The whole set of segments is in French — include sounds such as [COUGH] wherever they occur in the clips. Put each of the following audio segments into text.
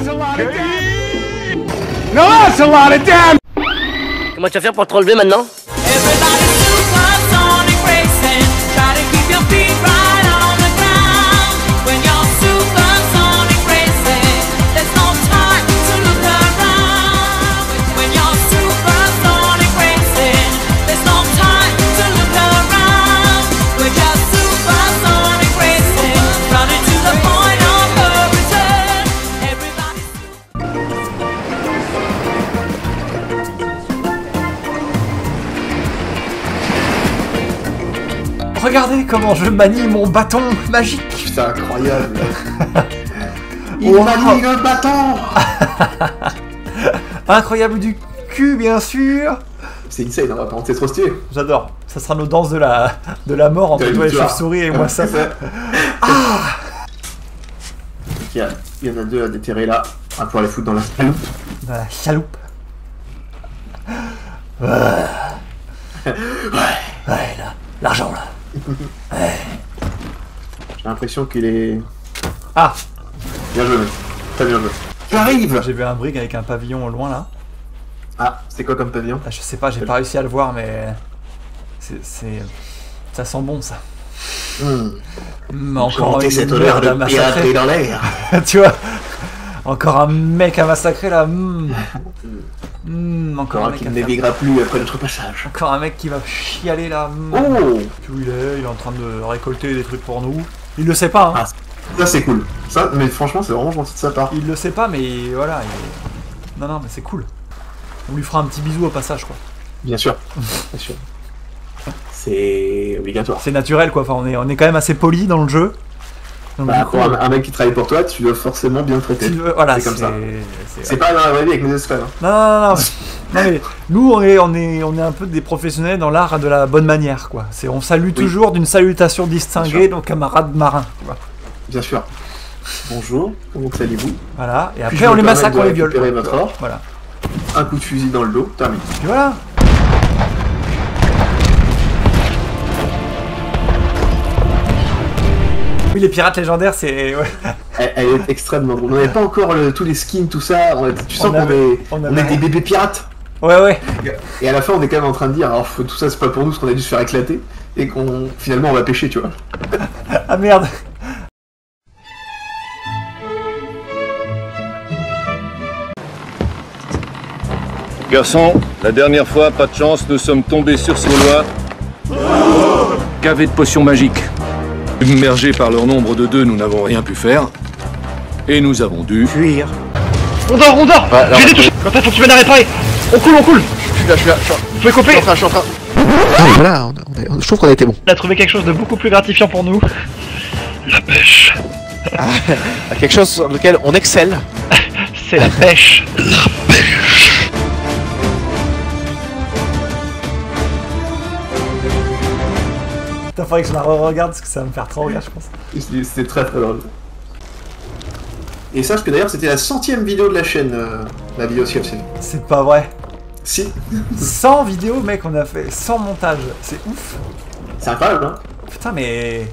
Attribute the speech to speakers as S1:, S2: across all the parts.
S1: that's a lot of damn. No, that's a lot of damn.
S2: Comment tu vas faire pour te relever maintenant?
S3: Regardez comment je manie mon bâton magique
S4: Putain, incroyable. [LAUGHS]
S3: Il Wow. manie
S4: le bâton [LAUGHS]
S3: Incroyable du cul, bien sûr
S4: C'est insane, hein, par contre, c'est trop stylé.
S3: J'adore. Ça sera nos danses de la, de la mort entre toi et chauve-souris et moi [LAUGHS] ça.
S4: Il y, a- il y en a deux à déterrer là. On va pouvoir les foutre dans la chaloupe.
S3: Dans la chaloupe. Ouais. Ouais, là. L'argent, là.
S4: J'ai l'impression qu'il est.
S3: Ah
S4: Bien joué, mec. Très bien joué. J'arrive
S3: J'ai vu un brick avec un pavillon au loin, là.
S4: Ah, c'est quoi comme pavillon?
S3: Ah, je sais pas, j'ai pas réussi à le voir, mais... C'est... c'est- Ça sent bon, ça.
S4: Hmm.
S3: Hmm, encore une
S4: cette odeur
S3: à
S4: de piraterie dans l'air. [LAUGHS]
S3: tu vois? Encore un mec à massacrer, là. Hmm. [LAUGHS] Hmm, encore un mec
S4: qui
S3: à
S4: ne naviguera plus après notre passage.
S3: Encore un mec qui va chialer, là. Hmm.
S4: Oh
S3: où il est, il est en train de récolter des trucs pour nous. Il le sait pas, hein.
S4: Ah, Ça, c'est cool. Ça, mais franchement, c'est vraiment gentil de sa part.
S3: Il le sait pas, mais voilà. il- Non, non, mais c'est cool. On lui fera un petit bisou au passage, quoi.
S4: Bien sûr. [LAUGHS] Bien sûr. C'est obligatoire.
S3: C'est naturel, quoi. Enfin, on est, on est quand même assez poli dans le jeu. Donc,
S4: Bah,
S3: du coup,
S4: pour un, un mec qui travaille pour toi, tu dois forcément bien traiter.
S3: veux- voilà,
S4: c'est comme ça.
S3: c'est-
S4: pas dans la vraie vie avec mes esclaves. hein.
S3: Non, non, non, non, mais, nous, on est, on, est, on est un peu des professionnels dans l'art de la bonne manière, quoi. C'est, on salue toujours d'une salutation distinguée nos camarades marins.
S4: Bien sûr. Bonjour, comment allez-vous?
S3: Voilà, et après on les massacre, on les viole.
S4: votre or?
S3: Voilà.
S4: Un coup de fusil dans le dos, terminé.
S3: Puis voilà. Oui, les pirates légendaires, c'est. ouais.
S4: Elle, elle est extrêmement drôle. On n'avait pas encore le- tous les skins, tout ça. On est- tu sens
S3: On
S4: qu'on
S3: avait-
S4: est,
S3: on
S4: est des bébés pirates.
S3: Ouais, ouais.
S4: Et à la fin, on est quand même en train de dire, alors faut- tout ça c'est pas pour nous, parce qu'on a dû se faire éclater. Et qu'on finalement on va pêcher, tu vois. [LAUGHS]
S3: Ah merde.
S5: Garçon, la dernière fois, pas de chance, nous sommes tombés sur ces Gaulois. Cavés de potions magiques. Submergés par leur nombre de deux, nous n'avons rien pu faire. Et nous avons dû fuir.
S6: On dort, on dort J'ai des touches Quentin, faut que tu m'aides à réparer On coule, on coule
S7: Je suis là, je suis là, je suis là.
S6: Vous pouvez couper
S7: Je suis en train, je suis en train. Ah, voilà, on on je trouve qu'on a été bon.
S6: On a trouvé quelque chose de beaucoup plus gratifiant pour nous. La pêche.
S7: À quelque chose sur lequel on excelle. [LAUGHS]
S6: C'est la pêche.
S3: Faudrait que je la re-regarde parce que ça va me faire trop rire, je pense.
S4: C'était très très drôle. Et sache que d'ailleurs c'était la centième vidéo de la chaîne, euh, la vidéo sur CFC.
S3: C'est pas vrai.
S4: Si, [LAUGHS]
S3: 100 vidéos, mec, on a fait 100 montages. C'est ouf.
S4: c'est incroyable, hein
S3: Putain, mais.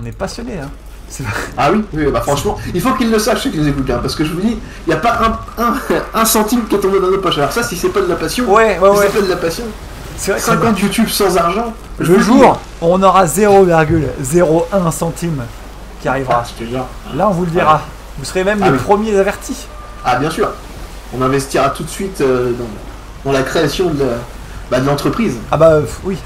S3: On est passionnés, hein.
S4: Ah oui, oui, bah franchement, il faut qu'ils le sachent ceux qui les écoutent, hein, parce que je vous dis, il n'y a pas un, un, un centime qui est tombé dans nos poches. Alors ça, si c'est pas de la passion,
S3: Ouais, ouais,
S4: si
S3: ouais.
S4: c'est pas de la passion,
S3: C'est vrai que
S4: 50 YouTube sans argent,
S3: le jour on aura 0,01 centime qui arrivera.
S4: Ah.
S3: Là, on vous le dira. Vous serez même
S4: Ah
S3: les
S4: oui.
S3: premiers avertis.
S4: Ah bien sûr, on investira tout de suite euh, dans, dans la création de, bah, de l'entreprise.
S3: Ah bah, euh, oui.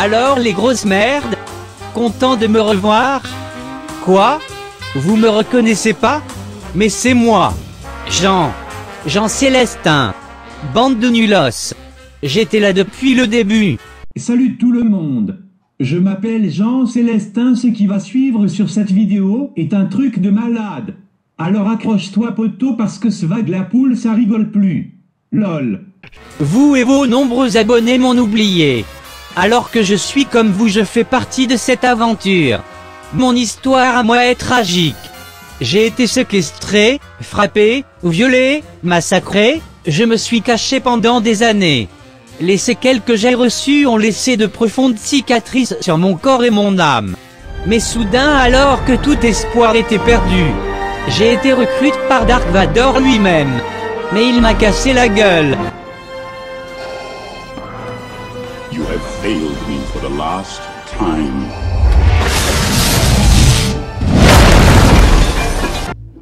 S8: Alors les grosses merdes Content de me revoir? Quoi? Vous me reconnaissez pas? Mais c'est moi Jean Jean Célestin Bande de nulos J'étais là depuis le début
S9: Salut tout le monde. Je m'appelle Jean Célestin. Ce qui va suivre sur cette vidéo est un truc de malade. Alors accroche-toi poteau parce que ce vague la poule ça rigole plus. LOL.
S8: Vous et vos nombreux abonnés m'ont oublié. Alors que je suis comme vous, je fais partie de cette aventure. Mon histoire à moi est tragique. J'ai été séquestré, frappé, violé, massacré, Je me suis caché pendant des années. Les séquelles que j'ai reçues ont laissé de profondes cicatrices sur mon corps et mon âme. Mais soudain, alors que tout espoir était perdu, j'ai été recrute par Dark Vador lui-même. Mais il m'a cassé la gueule.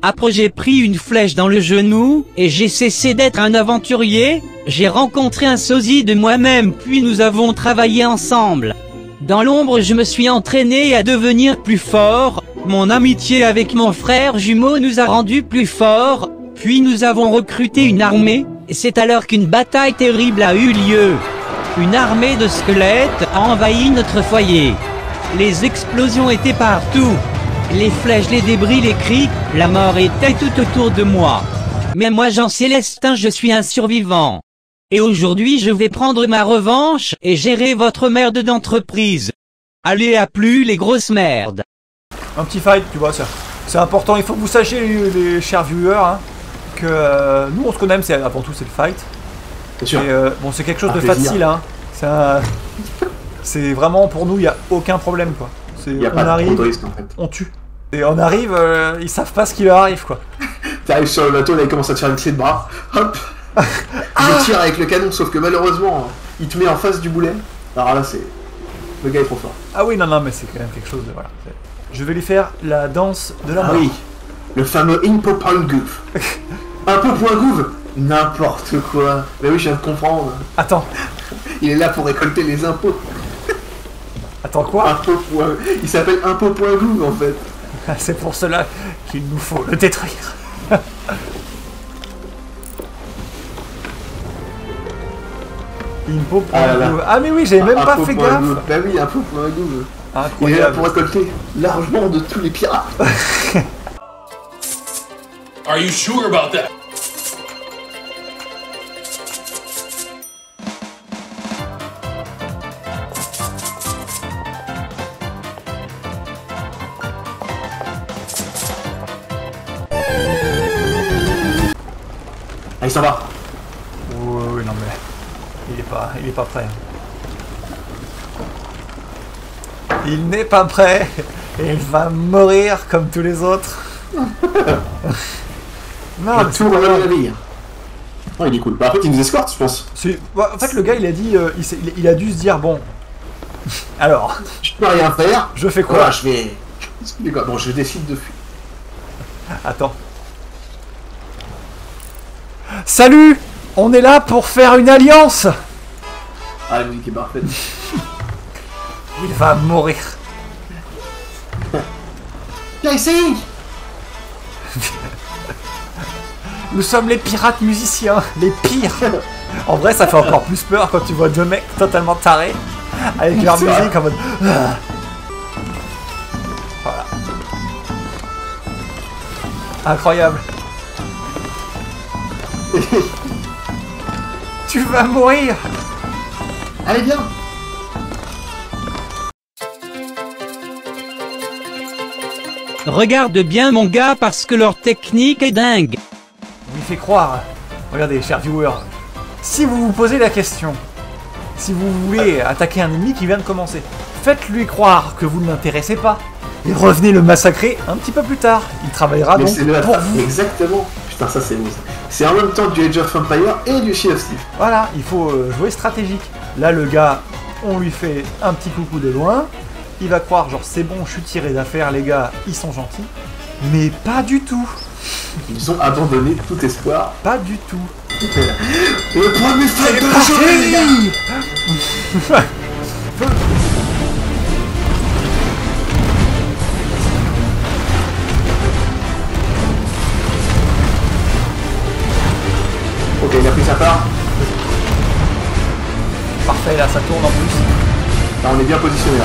S8: Après j'ai pris une flèche dans le genou, et j'ai cessé d'être un aventurier, j'ai rencontré un sosie de moi-même puis nous avons travaillé ensemble. Dans l'ombre je me suis entraîné à devenir plus fort, mon amitié avec mon frère jumeau nous a rendus plus forts, puis nous avons recruté une armée, et c'est alors qu'une bataille terrible a eu lieu. Une armée de squelettes a envahi notre foyer. Les explosions étaient partout. Les flèches, les débris, les cris, la mort était tout autour de moi. Mais moi Jean Célestin je suis un survivant. Et aujourd'hui je vais prendre ma revanche et gérer votre merde d'entreprise. Allez à plus les grosses merdes.
S3: Un petit fight, tu vois, ça. C'est important, il faut que vous sachiez, les, chers viewers, hein, que euh, nous on connaît, mais c'est avant tout c'est le fight.
S4: Bien sûr.
S3: Et, euh, bon, c'est quelque chose
S4: Un
S3: de
S4: plaisir.
S3: facile, hein. C'est un- C'est vraiment pour nous, il n'y a aucun problème, quoi.
S4: A
S3: on
S4: pas
S3: arrive,
S4: de risque en fait.
S3: on tue. Et on arrive, euh, ils savent pas ce qui leur arrive, quoi. [LAUGHS]
S4: T'arrives sur le bateau, là il commence à te faire une clé de bras, hop [LAUGHS] Il tire avec le canon, sauf que malheureusement, il te met en face du boulet. Alors là, c'est. Le gars est trop fort.
S3: Ah oui, non, non, mais c'est quand même quelque chose de. Voilà. Je vais lui faire la danse de la
S4: Ah
S3: mort.
S4: oui, le fameux Impo Point Goof. [LAUGHS] Un peu point Goof N'importe quoi. Mais oui, je viens de comprendre.
S3: Attends,
S4: Il est là pour récolter les impôts.
S3: attends quoi?
S4: Impôt point... Il s'appelle Impôt Point Goof en fait. [LAUGHS]
S3: C'est pour cela qu'il nous faut le détruire. [LAUGHS] Impo pour
S4: Ah
S3: Ah mais oui, j'avais même pas fait gaffe.
S4: Bah oui, Impôt Point Goof. Il est là pour récolter l'argent de tous les pirates. [LAUGHS]
S10: Are you sure about that?
S4: Il
S3: est pas, prêt. Il n'est pas prêt et il va mourir comme tous les autres. [LAUGHS] non, mais
S4: Le navire. Oh, il est cool. Bah, en fait, il nous escorte, je pense.
S3: Bah, en fait, le gars, il a dit, euh, il, a dû se dire bon. [LAUGHS] Alors,
S4: Je peux rien faire.
S3: je fais quoi?
S4: Voilà, je vais. Bon, je décide de fuir.
S3: Attends. Salut On est là pour faire une alliance
S4: Ah, la musique est parfaite. [LAUGHS]
S3: Il va mourir.
S4: Viens [LAUGHS] ici
S3: Nous sommes les pirates musiciens, les pires. En vrai, ça fait encore plus peur quand tu vois deux mecs totalement tarés avec leur musique en mode. Ah. Voilà. Incroyable. [LAUGHS] tu vas mourir.
S4: Allez, viens
S8: Regarde bien mon gars parce que leur technique est dingue.
S3: On lui fait croire. Regardez, chers viewers. Si vous vous posez la question, si vous voulez attaquer un ennemi qui vient de commencer, faites-lui croire que vous ne l'intéressez pas. Et revenez le massacrer un petit peu plus tard. Il travaillera
S4: Mais
S3: donc
S4: c'est le
S3: pour vous.
S4: Exactement. Putain, ça c'est. C'est en même temps du Age of Empire et du Sea of Steve.
S3: Voilà, il faut euh, jouer stratégique. Là, le gars, on lui fait un petit coucou de loin. Il va croire, genre, c'est bon, je suis tiré d'affaire, les gars, ils sont gentils. Mais pas du tout.
S4: Ils ont abandonné tout espoir.
S3: Pas du tout.
S4: Le premier fight de la journée, Ok, il a pris sa part.
S3: Parfait, là, ça tourne en plus.
S4: Là, on est bien positionné là.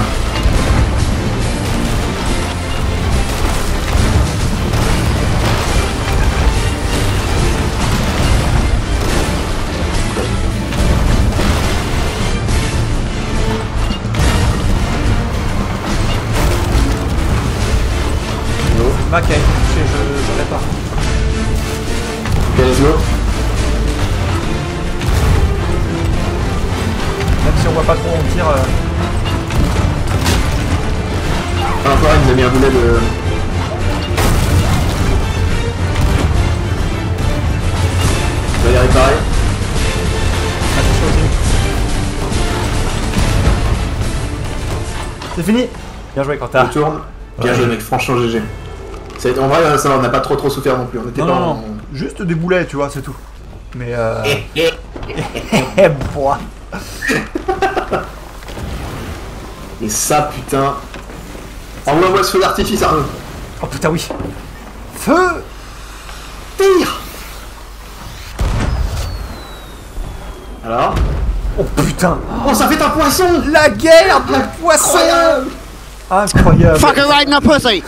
S3: Touché, je, je répare.
S4: Ok, let's go. pas trop, on tire. Euh. Ah, encore il nous a mis un boulet de. On va y réparer. Attention aussi.
S3: C'est fini Bien joué Quentin.
S4: tourne. Bien joué mec, franchement GG. En vrai, euh, ça, on n'a pas trop trop souffert non plus. On était
S3: non, juste des boulets, tu vois, c'est tout. Mais euh... [LAUGHS] [LAUGHS]
S4: Et ça, putain. Envoie-moi ce feu d'artifice, Arnaud.
S3: Oh putain, oui. Feu
S4: Tire Alors?
S3: Oh putain
S4: Oh, ça fait un poisson
S3: La guerre de poissons
S4: Incroyable
S2: right in the pussy!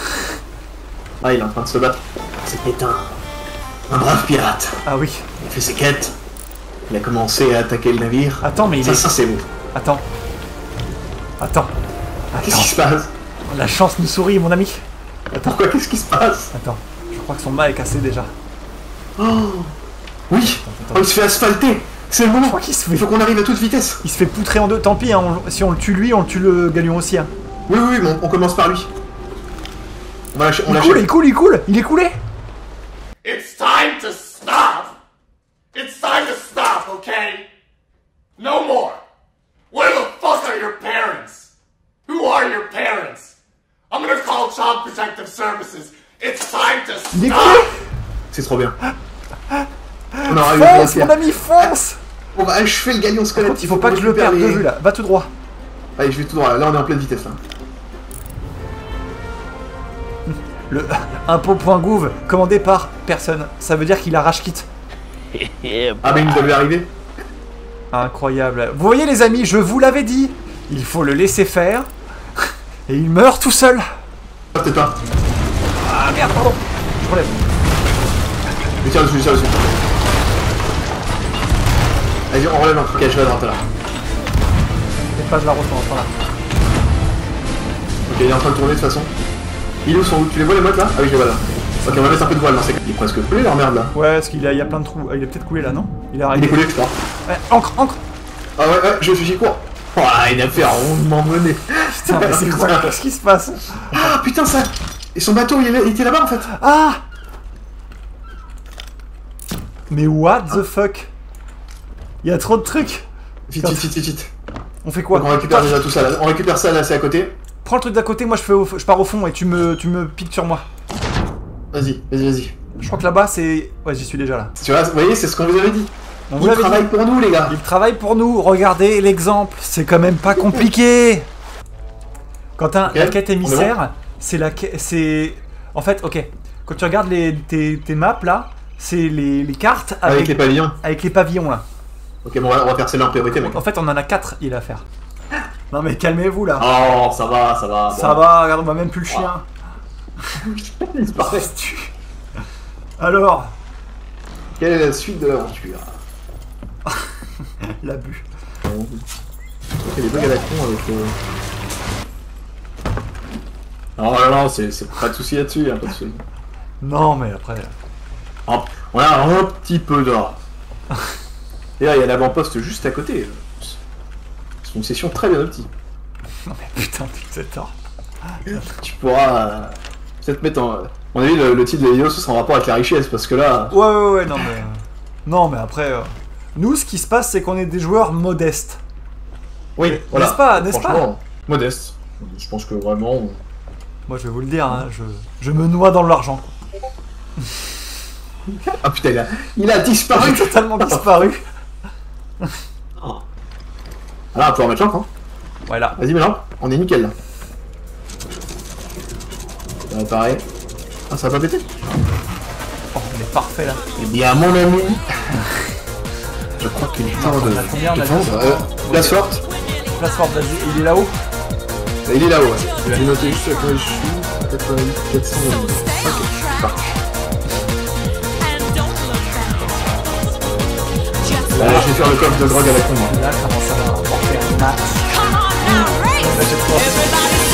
S4: Ah, il est en train de se battre. C'était un... un brave pirate.
S3: Ah oui.
S4: Il a fait ses quêtes. Il a commencé à attaquer le navire.
S3: Attends, mais il
S4: Ça,
S3: est...
S4: ça c'est beau.
S3: Attends. Attends.
S4: Qu'est-ce qui se passe
S3: La chance nous sourit, mon ami.
S4: Pourquoi Qu'est-ce qui se passe
S3: Attends. Je crois que son mât est cassé déjà.
S4: Oh Oui Oh, il se fait asphalter C'est le moment
S3: qu'il se
S4: Il faut qu'on arrive à toute vitesse
S3: Il se fait poutrer en deux. Tant pis, hein, on- si on le tue lui, on le tue le galion aussi. Hein.
S4: Oui, oui, oui, mais on, on commence par lui. On va lâcher... On
S3: Il
S4: lâche-
S3: coule, il coule, il coule Il est coulé
S1: It's time to stop. It's time to stop, okay? No more. Where the fuck are your parents? Who are your parents? I'm gonna call Child Protective Services. It's time to stop.
S4: C'est trop bien. On aura
S3: Fonce, mon ami, fonce
S4: On va achever le galion
S3: Par
S4: squelette.
S3: il faut pas que je le perde de vue là. Va tout droit.
S4: Allez, je vais tout droit là. Là, on est en pleine vitesse là.
S3: Le impôt.gouv commandé par personne. Ça veut dire qu'il arrache kit.
S4: Ah, mais il nous devait arriver.
S3: Incroyable. Vous voyez les amis, je vous l'avais dit. Il faut le laisser faire. [LAUGHS] Et il meurt tout seul.
S4: Ah, Peut-être pas.
S3: Ah merde, pardon. Je relève.
S4: Je tire dessus, je tire dessus. Vas-y, on relève un truc. Ok, je vais à droite là.
S3: Peut-être pas, je la retourne en là.
S4: Ok, il est en train de tourner de toute façon. Il est où son route Tu les vois les mottes là? Ah oui, je les vois là. Ok, on va mettre un peu de voile dans ces cas. Il est presque coulé leur merde là.
S3: Ouais, parce qu'il a- il y a plein de trous. Ah, Il est peut-être coulé là, non? Il est
S4: Il est
S3: arrivé.
S4: coulé, je crois.
S3: Ouais, encre, encre.
S4: Ah ouais, ouais, je suis court. Ouah, il a fait rondement mener. [LAUGHS]
S3: Putain, mais c'est quoi Qu'est-ce qui se passe
S4: Ah putain, ça Et son bateau, il, il était là-bas en fait.
S3: Ah Mais what the fuck? Il y a trop de trucs.
S4: Vite, vite, vite, vite, vite.
S3: On fait quoi?
S4: Donc, on récupère déjà tout ça là. On récupère ça là, c'est à côté.
S3: Prends le truc d'à côté, moi je, fais au- je pars au fond et tu me, tu me piques sur moi.
S4: Vas-y, vas-y, vas-y.
S3: Je crois que là-bas c'est. Ouais, j'y suis déjà là.
S4: Tu vois, vous voyez, c'est ce qu'on vous avait dit.
S3: On vous
S4: Il travaille
S3: dit.
S4: pour nous, les gars.
S3: Il travaille pour nous, regardez l'exemple, c'est quand même pas compliqué. Quentin,
S4: Ok,
S3: la quête émissaire, c'est la c'est en fait, OK. Quand tu regardes les tes, tes maps là, c'est les, les cartes avec,
S4: Avec les pavillons.
S3: avec les pavillons là.
S4: Ok, bon, on va, on va faire celle-là en priorité, mec.
S3: En fait, on en a quatre il à faire. Non mais calmez-vous là.
S4: Oh, ça va, ça va.
S3: Ça va, regarde, on voit même plus le chien. [LAUGHS]
S4: Il se barrait.
S3: Alors,
S4: Quelle est la suite de l'aventure?
S3: L'abus.
S4: Il y a des bugs à la con avec. Euh... Non, non, non, c'est pas de soucis là-dessus, y'a pas de soucis. [LAUGHS]
S3: Non mais après.
S4: Hop, On a un petit peu d'or. [LAUGHS] Et là, il y a l'avant-poste juste à côté. C'est une session très bien optique. [LAUGHS]
S3: Non mais putain, tout cet or.
S4: Tu pourras euh, peut-être mettre en. On a vu le, le titre de la vidéo, ce sera en rapport avec la richesse, parce que là.
S3: Ouais ouais ouais, non mais. euh, Non mais après. euh, Nous, ce qui se passe, c'est qu'on est des joueurs modestes.
S4: Oui, voilà.
S3: N'est-ce pas, n'est-ce pas
S4: Modeste. Je pense que vraiment. on-
S3: Moi, je vais vous le dire, hein, je, je me noie dans l'argent.
S4: Ah putain, il a, il a disparu
S3: totalement disparu.
S4: Ah, on va pouvoir mettre l'encre, hein.
S3: Voilà.
S4: Vas-y, maintenant, on est nickel là. Ça va pareil. Ah, ça va pas péter
S3: Oh, on est parfait là.
S4: Eh bien, mon ami. Je crois qu'il est temps de.
S3: On a combien, on a
S4: de prendre, euh, Place forte.
S3: Place forte, vas-y, il est là-haut
S4: Il est là-haut, ouais. Je vais noter juste à quoi je suis. 88, 400. Ok, parti. Allez, je vais faire le coffre de drogue la con, moi.
S3: Là, comment ça va porter un max Là, j'ai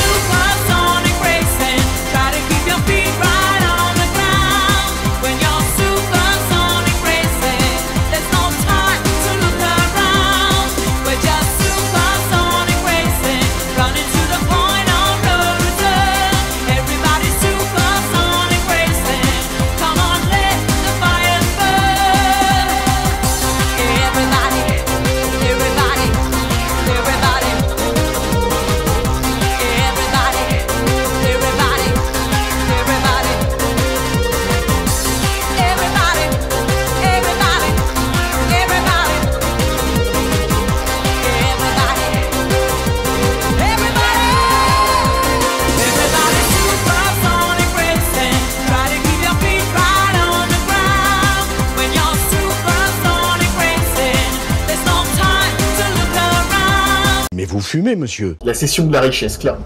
S11: fumez, monsieur.
S4: La session de la richesse, clairement.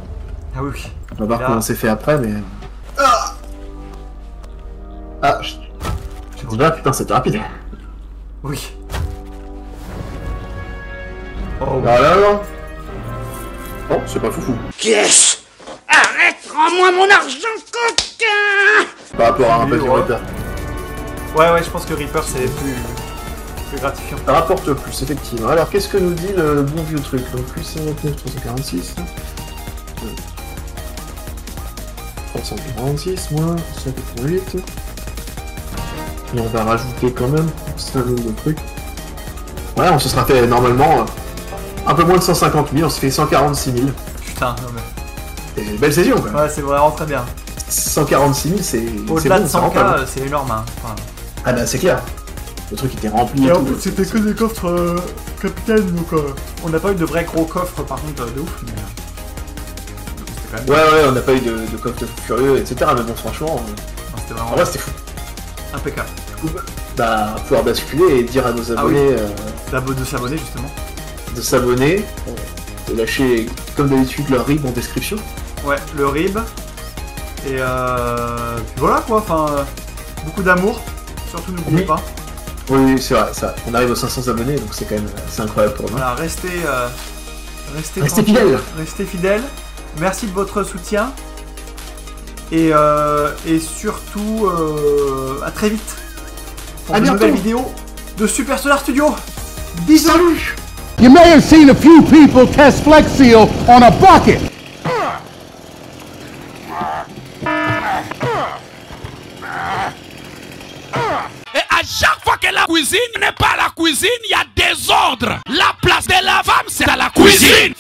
S3: Ah oui, oui.
S4: On va voir
S3: Là.
S4: comment c'est fait après, mais. Ah Ah, je... je dis là, putain, c'était rapide.
S3: Oui. Oh,
S4: Ah là là Oh, c'est pas foufou.
S12: Yes Arrête, rends-moi mon argent, coquin
S4: Par rapport à un peu
S3: ouais.
S4: Reaper.
S3: Ouais, ouais, je pense que Reaper c'est plus, plus gratifiant.
S4: Ça rapporte plus, effectivement. Alors, qu'est-ce que nous dit le bon vieux truc Donc, 829, 346. Euh, 346 moins 188. Et on va rajouter quand même un nombre de trucs. Ouais, on se sera fait normalement euh, un peu moins de 150 000, on se fait 146 000.
S3: Putain, non mais.
S4: C'est une belle session, quoi.
S3: Ouais, c'est vraiment très bien.
S4: 146 000, c'est. c'est
S3: Au-delà
S4: bon,
S3: de
S4: c'est
S3: 100k,
S4: rentable.
S3: euh, c'est énorme. Hein. Enfin,
S4: Ah bah c'est clair. Le truc était rempli.
S3: En c'était que des coffres euh, capitaines, donc euh, on n'a pas eu de vrais gros coffres par contre euh, de ouf. Mais, euh, c'était quand même.
S4: Ouais, ouais, on n'a pas eu de, de coffre de fou furieux, etc. Mais bon, franchement,
S3: c'était
S4: en
S3: vraiment
S4: vrai, c'était fou.
S3: impeccable.
S4: Bah, pouvoir basculer et dire à nos
S3: Ah oui.
S4: abonnés euh,
S3: D'abo de s'abonner justement.
S4: de s'abonner, de lâcher, comme d'habitude, leur RIB en description.
S3: Ouais, le rib. Et euh, puis voilà quoi, enfin, beaucoup d'amour. Surtout n'oubliez
S4: Oui.
S3: pas.
S4: Oui, oui, c'est vrai, ça. On arrive aux 500 abonnés, donc c'est quand même c'est incroyable pour nous.
S3: Voilà, restez, euh, restez,
S4: Restez fidèles.
S3: Restez fidèles. Merci de votre soutien. Et, euh, et surtout, euh, à très vite pour
S4: À
S3: de
S4: bientôt.
S3: nouvelles vidéos de Super Solar Studio. Bisous
S9: You may have seen a few people test Flex Seal on a bucket.
S12: Et à chaque fois que la cuisine n'est pas la cuisine, il y a désordre. La place de la femme, c'est à la cuisine.